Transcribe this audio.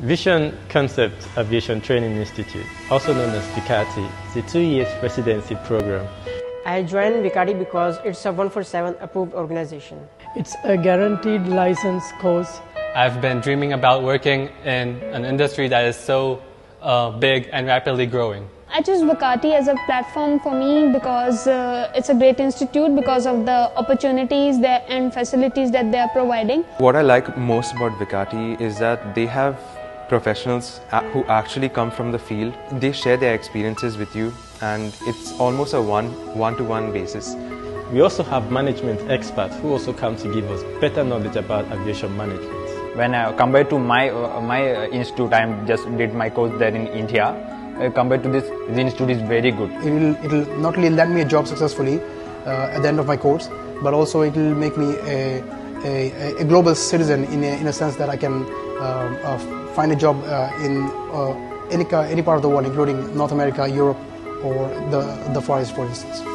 Vision Concept Aviation Training Institute, also known as VCATI, is a two-year residency program. I joined VCATI because it's a 147 approved organization. It's a guaranteed license course. I've been dreaming about working in an industry that is so uh, big and rapidly growing. I choose VCATI as a platform for me because uh, it's a great institute because of the opportunities that, and facilities that they are providing. What I like most about VCATI is that they have professionals who actually come from the field. They share their experiences with you and it's almost a one, one-to-one basis. We also have management experts who also come to give us better knowledge about aviation management. When I compared to my, uh, my uh, institute, I just did my course there in India uh, compared to this, the institute is very good. It will, it will not only land me a job successfully uh, at the end of my course, but also it will make me a, a, a global citizen in a, in a sense that I can um, uh, find a job uh, in uh, any, any part of the world, including North America, Europe, or the, the Far East, for instance.